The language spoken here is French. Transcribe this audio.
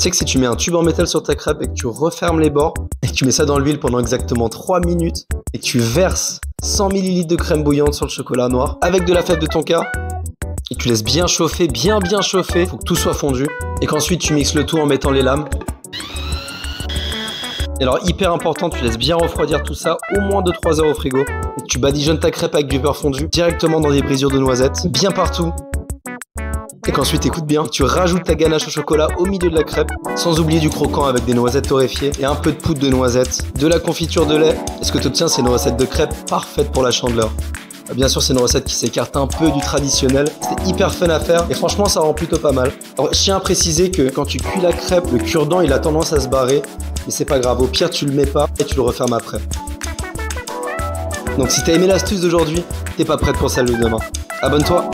Sais que si tu mets un tube en métal sur ta crêpe et que tu refermes les bords et que tu mets ça dans l'huile pendant exactement 3 minutes et que tu verses 100 ml de crème bouillante sur le chocolat noir avec de la fève de tonka et que tu laisses bien chauffer, bien bien chauffer, faut que tout soit fondu et qu'ensuite tu mixes le tout en mettant les lames. Et alors hyper important, tu laisses bien refroidir tout ça au moins de 3 heures au frigo et tu badigeonnes ta crêpe avec du beurre fondu directement dans des brisures de noisettes, bien partout et qu'ensuite écoute bien, tu rajoutes ta ganache au chocolat au milieu de la crêpe, sans oublier du croquant avec des noisettes torréfiées et un peu de poudre de noisettes, de la confiture de lait. Et ce que tu obtiens, c'est une recette de crêpes parfaite pour la chandeleur? Ah, bien sûr, c'est une recette qui s'écarte un peu du traditionnel. C'est hyper fun à faire et franchement, ça rend plutôt pas mal. Alors, je tiens à préciser que quand tu cuis la crêpe, le cure-dent il a tendance à se barrer, mais c'est pas grave. Au pire, tu le mets pas et tu le refermes après. Donc, si t'as aimé l'astuce d'aujourd'hui, t'es pas prête pour celle de demain. Abonne-toi